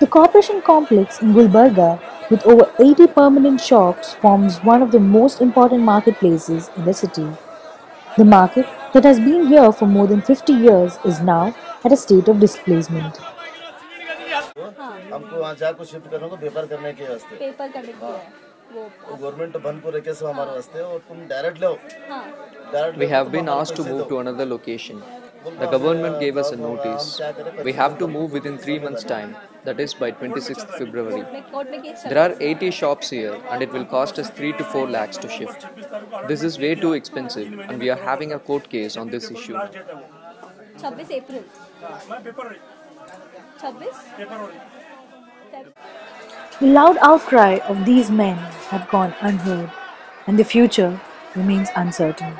The corporation complex in Gulbarga, with over 80 permanent shops, forms one of the most important marketplaces in the city. The market, that has been here for more than 50 years, is now at a state of displacement. हमको वहाँ जाकर shift करने को paper करने के वास्ते paper करने के लिए वो वो गवर्नमेंट बंद को रखे सब हमारे वास्ते और तुम डायरेक्ट लो हाँ direct We have been asked to move to another location. The government gave us a notice. We have to move within three months' time, that is by 26th February. There are 80 shops here and it will cost us 3 to 4 lakhs to shift. This is way too expensive and we are having a court case on this issue. 26 April. The loud outcry of these men have gone unheard and the future remains uncertain.